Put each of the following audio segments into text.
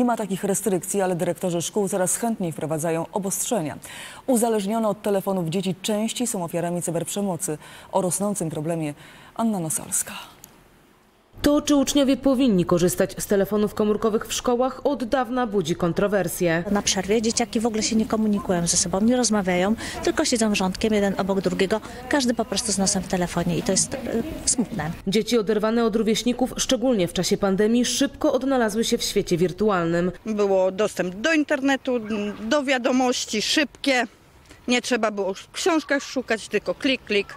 Nie ma takich restrykcji, ale dyrektorzy szkół coraz chętniej wprowadzają obostrzenia. Uzależnione od telefonów dzieci częściej są ofiarami cyberprzemocy. O rosnącym problemie Anna Nosalska. To, czy uczniowie powinni korzystać z telefonów komórkowych w szkołach, od dawna budzi kontrowersje. Na przerwie dzieciaki w ogóle się nie komunikują ze sobą, nie rozmawiają, tylko siedzą rządkiem jeden obok drugiego, każdy po prostu z nosem w telefonie i to jest y, smutne. Dzieci oderwane od rówieśników, szczególnie w czasie pandemii, szybko odnalazły się w świecie wirtualnym. Było dostęp do internetu, do wiadomości szybkie. Nie trzeba było w książkach szukać, tylko klik, klik.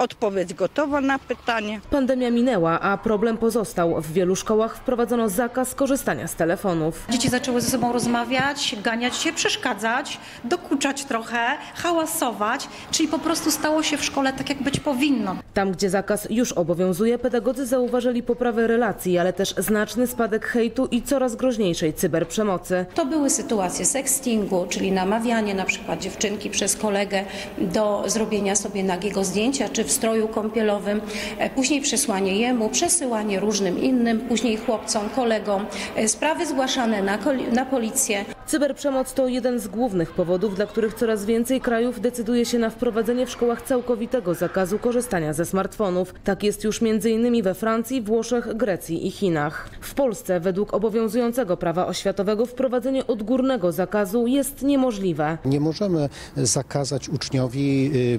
Odpowiedź gotowa na pytanie. Pandemia minęła, a problem pozostał. W wielu szkołach wprowadzono zakaz korzystania z telefonów. Dzieci zaczęły ze sobą rozmawiać, ganiać się, przeszkadzać, dokuczać trochę, hałasować, czyli po prostu stało się w szkole tak, jak być powinno. Tam, gdzie zakaz już obowiązuje, pedagodzy zauważyli poprawę relacji, ale też znaczny spadek hejtu i coraz groźniejszej cyberprzemocy. To były sytuacje sextingu, czyli namawianie na przykład dziewczynki przez kolegę do zrobienia sobie nagiego zdjęcia, czy w stroju kąpielowym, e, później przesłanie jemu, przesyłanie różnym innym, później chłopcom, kolegom, e, sprawy zgłaszane na, na policję. Cyberprzemoc to jeden z głównych powodów, dla których coraz więcej krajów decyduje się na wprowadzenie w szkołach całkowitego zakazu korzystania ze smartfonów. Tak jest już m.in. we Francji, Włoszech, Grecji i Chinach. W Polsce według obowiązującego prawa oświatowego wprowadzenie odgórnego zakazu jest niemożliwe. Nie możemy zakazać uczniowi y,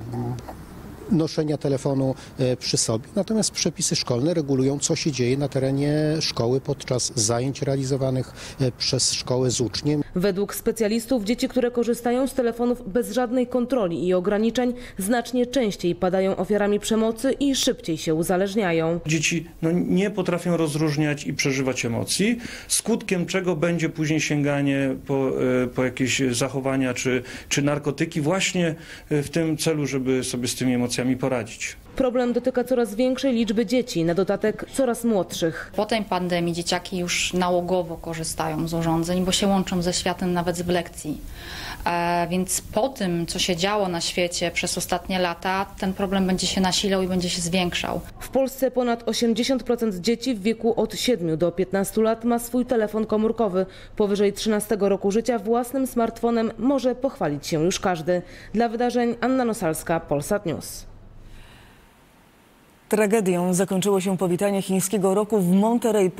noszenia telefonu y, przy sobie, natomiast przepisy szkolne regulują, co się dzieje na terenie szkoły podczas zajęć realizowanych y, przez szkołę z uczniem. Według specjalistów dzieci, które korzystają z telefonów bez żadnej kontroli i ograniczeń, znacznie częściej padają ofiarami przemocy i szybciej się uzależniają. Dzieci no, nie potrafią rozróżniać i przeżywać emocji, skutkiem czego będzie później sięganie po, e, po jakieś zachowania czy, czy narkotyki właśnie e, w tym celu, żeby sobie z tymi emocjami poradzić. Problem dotyka coraz większej liczby dzieci, na dodatek coraz młodszych. Po tej pandemii dzieciaki już nałogowo korzystają z urządzeń, bo się łączą ze światem nawet w lekcji. E, więc po tym, co się działo na świecie przez ostatnie lata, ten problem będzie się nasilał i będzie się zwiększał. W Polsce ponad 80% dzieci w wieku od 7 do 15 lat ma swój telefon komórkowy. Powyżej 13 roku życia własnym smartfonem może pochwalić się już każdy. Dla wydarzeń Anna Nosalska, Polsat News. Tragedią zakończyło się powitanie chińskiego roku w Monterey